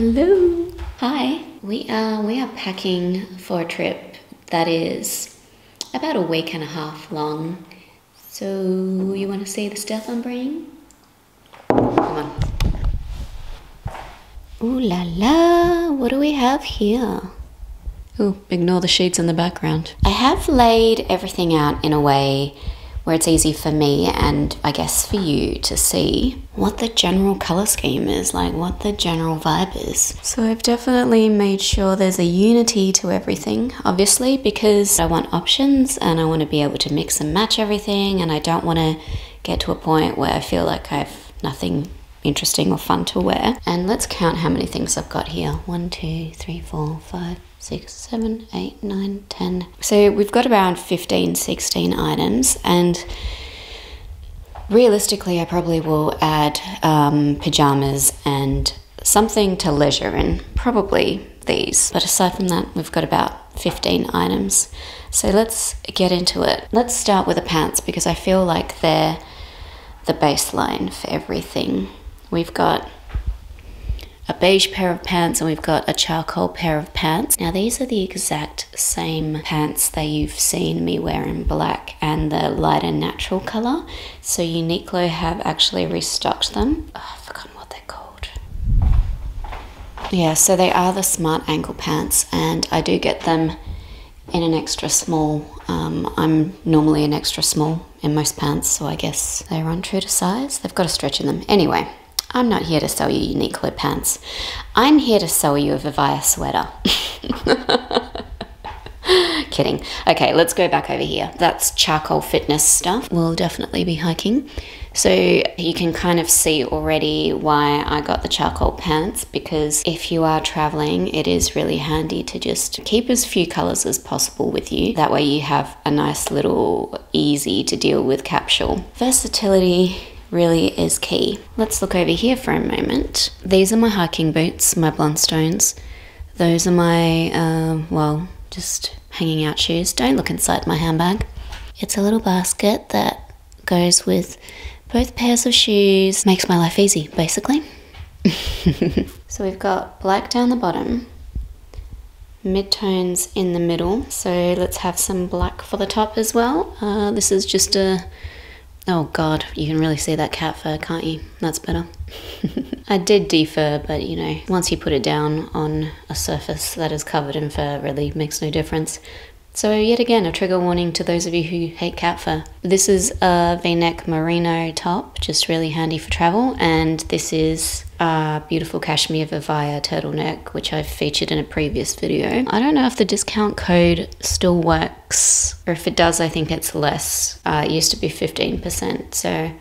Hello. Hi. We are we are packing for a trip that is about a week and a half long. So you want to see the stuff I'm bringing? Come on. Ooh la la! What do we have here? Oh, ignore the sheets in the background. I have laid everything out in a way where it's easy for me and I guess for you to see what the general color scheme is, like what the general vibe is. So I've definitely made sure there's a unity to everything, obviously, because I want options and I want to be able to mix and match everything and I don't want to get to a point where I feel like I've nothing interesting or fun to wear. And let's count how many things I've got here. One, two, three, four, five, six, seven, eight, nine, ten. So we've got around 15, 16 items and realistically I probably will add um, pajamas and something to leisure in, probably these. But aside from that, we've got about 15 items. So let's get into it. Let's start with the pants because I feel like they're the baseline for everything. We've got a beige pair of pants and we've got a charcoal pair of pants. Now these are the exact same pants that you've seen me wear in black and the lighter natural colour. So Uniqlo have actually restocked them. Oh, I've forgotten what they're called. Yeah, so they are the smart ankle pants and I do get them in an extra small. Um, I'm normally an extra small in most pants, so I guess they run true to size. They've got a stretch in them. Anyway, I'm not here to sell you unique Uniqlo pants. I'm here to sell you a Vivaia sweater. Kidding. Okay, let's go back over here. That's charcoal fitness stuff. We'll definitely be hiking. So you can kind of see already why I got the charcoal pants because if you are traveling, it is really handy to just keep as few colors as possible with you. That way you have a nice little easy to deal with capsule. Versatility really is key. Let's look over here for a moment. These are my hiking boots, my Blundstones. Those are my, uh, well, just hanging out shoes. Don't look inside my handbag. It's a little basket that goes with both pairs of shoes. Makes my life easy, basically. so we've got black down the bottom, mid-tones in the middle. So let's have some black for the top as well. Uh, this is just a Oh god, you can really see that cat fur, can't you? That's better. I did defur, but you know, once you put it down on a surface that is covered in fur, really makes no difference. So yet again, a trigger warning to those of you who hate cat fur. This is a v-neck merino top, just really handy for travel, and this is a beautiful cashmere Vivaia turtleneck, which I've featured in a previous video. I don't know if the discount code still works, or if it does, I think it's less. Uh, it used to be 15%, so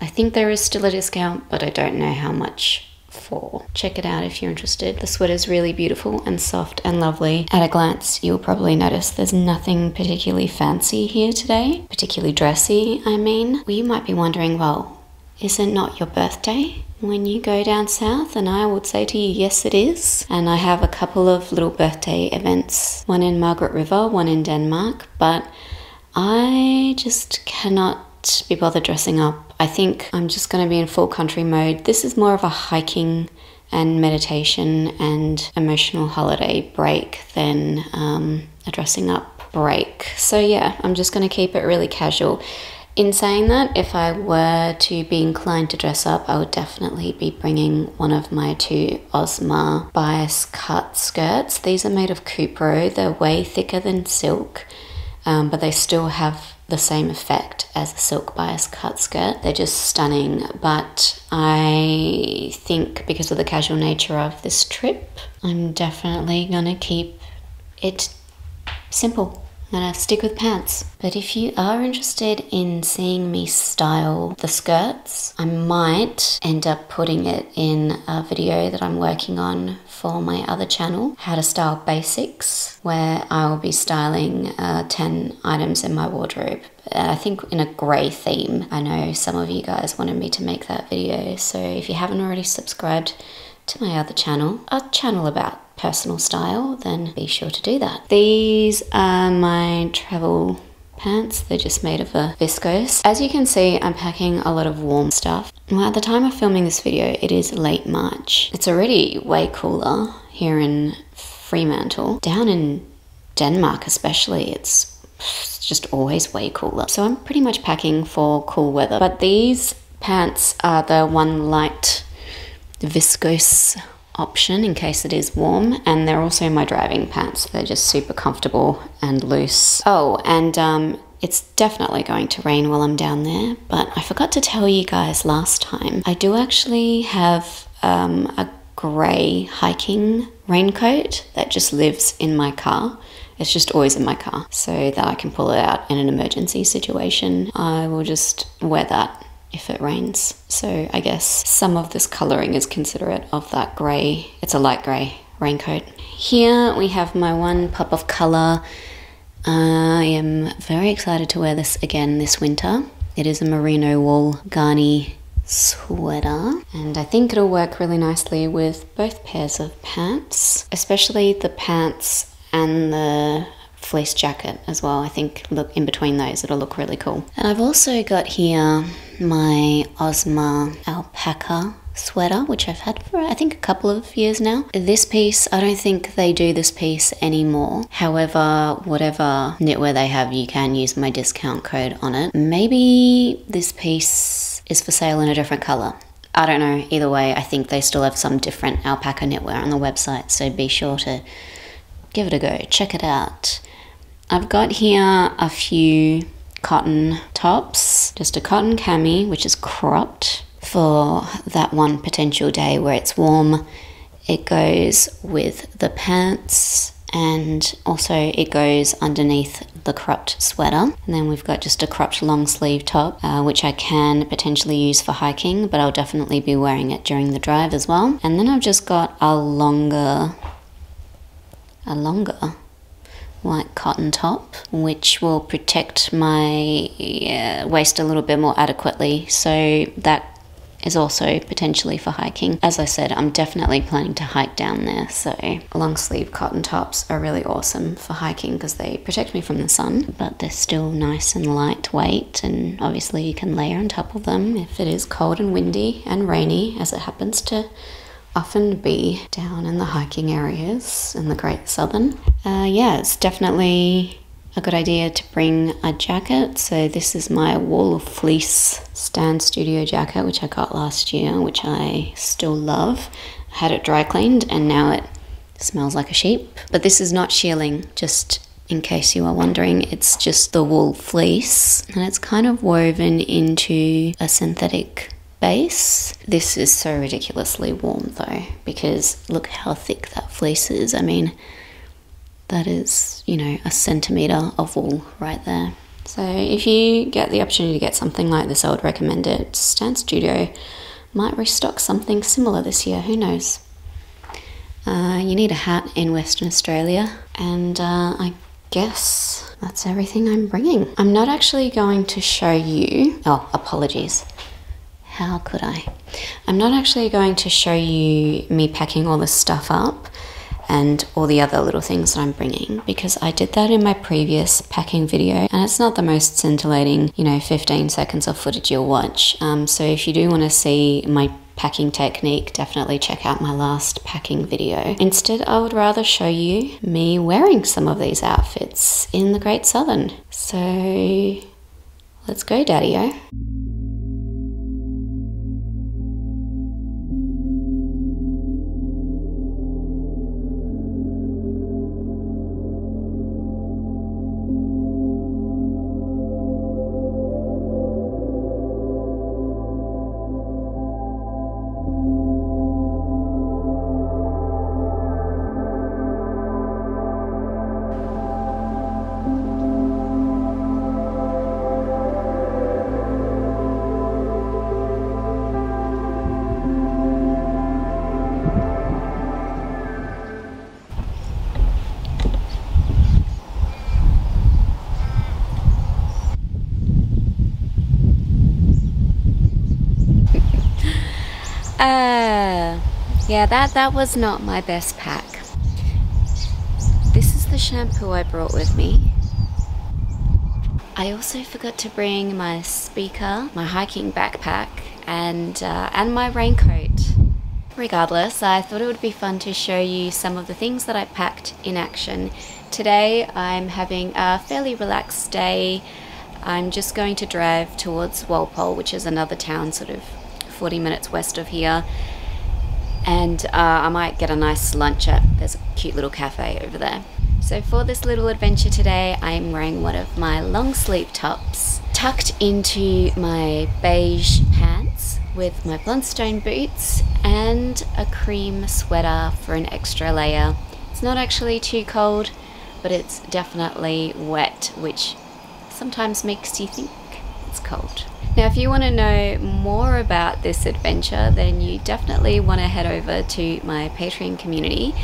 I think there is still a discount, but I don't know how much for. Check it out if you're interested. The sweater's really beautiful and soft and lovely. At a glance, you'll probably notice there's nothing particularly fancy here today, particularly dressy, I mean. Well, you might be wondering, well, is it not your birthday? when you go down south, and I would say to you, yes, it is. And I have a couple of little birthday events one in Margaret River, one in Denmark, but I just cannot be bothered dressing up I think I'm just going to be in full country mode. This is more of a hiking and meditation and emotional holiday break than um, a dressing up break. So, yeah, I'm just going to keep it really casual. In saying that, if I were to be inclined to dress up, I would definitely be bringing one of my two Ozma bias cut skirts. These are made of Cupro, they're way thicker than silk, um, but they still have the same effect as a silk bias cut skirt. They're just stunning, but I think because of the casual nature of this trip, I'm definitely gonna keep it simple. I'm gonna stick with pants. But if you are interested in seeing me style the skirts, I might end up putting it in a video that I'm working on for my other channel, How to Style Basics, where I will be styling uh, 10 items in my wardrobe. I think in a grey theme. I know some of you guys wanted me to make that video, so if you haven't already subscribed to my other channel, a channel about personal style, then be sure to do that. These are my travel pants. They're just made of a viscose. As you can see, I'm packing a lot of warm stuff. Well, at the time of filming this video, it is late March. It's already way cooler here in Fremantle. Down in Denmark especially, it's just always way cooler. So I'm pretty much packing for cool weather. But these pants are the one light viscose option in case it is warm and they're also my driving pants they're just super comfortable and loose. Oh and um, it's definitely going to rain while I'm down there but I forgot to tell you guys last time I do actually have um, a grey hiking raincoat that just lives in my car. It's just always in my car so that I can pull it out in an emergency situation I will just wear that if it rains. So I guess some of this colouring is considerate of that grey. It's a light grey raincoat. Here we have my one pop of colour. I am very excited to wear this again this winter. It is a merino wool Garni sweater and I think it'll work really nicely with both pairs of pants, especially the pants and the fleece jacket as well. I think look in between those it'll look really cool. And I've also got here my Ozma alpaca sweater, which I've had for I think a couple of years now. This piece, I don't think they do this piece anymore. However, whatever knitwear they have, you can use my discount code on it. Maybe this piece is for sale in a different color. I don't know. Either way, I think they still have some different alpaca knitwear on the website, so be sure to give it a go. Check it out. I've got here a few cotton tops, just a cotton cami, which is cropped for that one potential day where it's warm. It goes with the pants and also it goes underneath the cropped sweater. And then we've got just a cropped long sleeve top, uh, which I can potentially use for hiking, but I'll definitely be wearing it during the drive as well. And then I've just got a longer, a longer white cotton top, which will protect my uh, waist a little bit more adequately. So that is also potentially for hiking. As I said, I'm definitely planning to hike down there, so long sleeve cotton tops are really awesome for hiking because they protect me from the sun, but they're still nice and lightweight, and obviously you can layer on top of them if it is cold and windy and rainy, as it happens to often be down in the hiking areas in the Great Southern. Uh, yeah, it's definitely a good idea to bring a jacket. So this is my wool fleece Stan Studio jacket, which I got last year, which I still love. I had it dry cleaned and now it smells like a sheep. But this is not shearling, just in case you are wondering, it's just the wool fleece and it's kind of woven into a synthetic base. This is so ridiculously warm though, because look how thick that fleece is. I mean, that is, you know, a centimetre of wool right there. So if you get the opportunity to get something like this, I would recommend it. Stan Studio might restock something similar this year, who knows? Uh, you need a hat in Western Australia, and uh, I guess that's everything I'm bringing. I'm not actually going to show you. Oh, apologies how could I? I'm not actually going to show you me packing all this stuff up and all the other little things that I'm bringing because I did that in my previous packing video and it's not the most scintillating, you know, 15 seconds of footage you'll watch. Um, so if you do want to see my packing technique, definitely check out my last packing video. Instead, I would rather show you me wearing some of these outfits in the Great Southern. So let's go, Daddy-O. Yeah, that, that was not my best pack. This is the shampoo I brought with me. I also forgot to bring my speaker, my hiking backpack, and, uh, and my raincoat. Regardless, I thought it would be fun to show you some of the things that I packed in action. Today I'm having a fairly relaxed day. I'm just going to drive towards Walpole, which is another town sort of 40 minutes west of here. And uh, I might get a nice lunch at, there's a cute little cafe over there. So for this little adventure today, I'm wearing one of my long sleeve tops, tucked into my beige pants with my Blundstone boots and a cream sweater for an extra layer. It's not actually too cold, but it's definitely wet, which sometimes makes you think it's cold. Now, if you want to know more about this adventure, then you definitely want to head over to my Patreon community.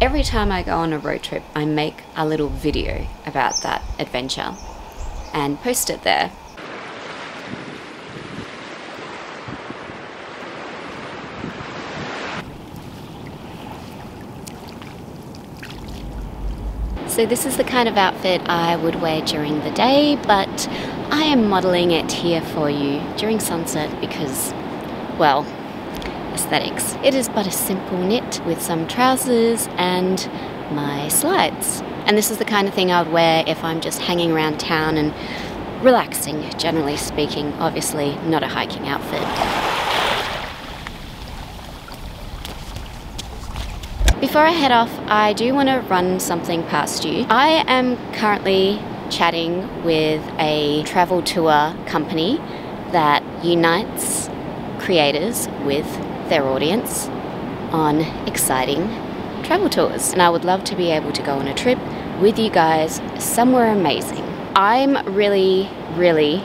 Every time I go on a road trip, I make a little video about that adventure and post it there. So this is the kind of outfit I would wear during the day, but I am modeling it here for you during sunset because, well, aesthetics. It is but a simple knit with some trousers and my slides. And this is the kind of thing I would wear if I'm just hanging around town and relaxing, generally speaking. Obviously, not a hiking outfit. Before I head off, I do want to run something past you. I am currently chatting with a travel tour company that unites creators with their audience on exciting travel tours. And I would love to be able to go on a trip with you guys somewhere amazing. I'm really, really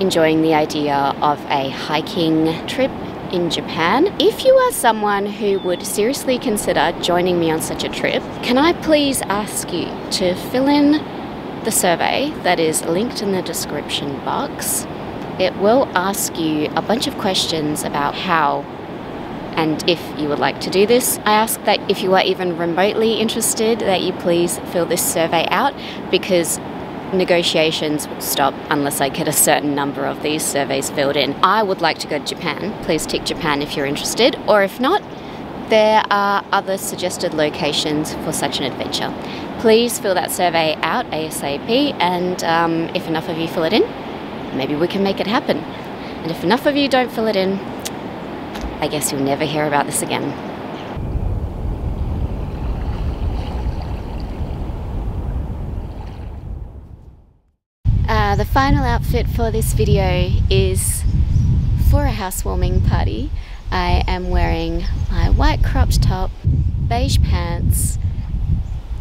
enjoying the idea of a hiking trip in Japan. If you are someone who would seriously consider joining me on such a trip, can I please ask you to fill in the survey that is linked in the description box? It will ask you a bunch of questions about how and if you would like to do this. I ask that if you are even remotely interested that you please fill this survey out because negotiations will stop unless I get a certain number of these surveys filled in. I would like to go to Japan. Please tick Japan if you're interested, or if not, there are other suggested locations for such an adventure. Please fill that survey out ASAP, and um, if enough of you fill it in, maybe we can make it happen. And if enough of you don't fill it in, I guess you'll never hear about this again. the final outfit for this video is for a housewarming party. I am wearing my white cropped top, beige pants,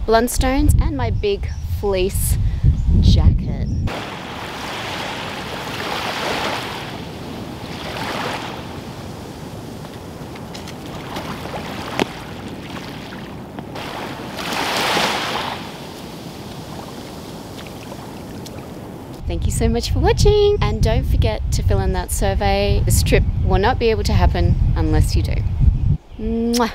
Blundstones and my big fleece jacket. Thank you so much for watching and don't forget to fill in that survey. This trip will not be able to happen unless you do. Mwah.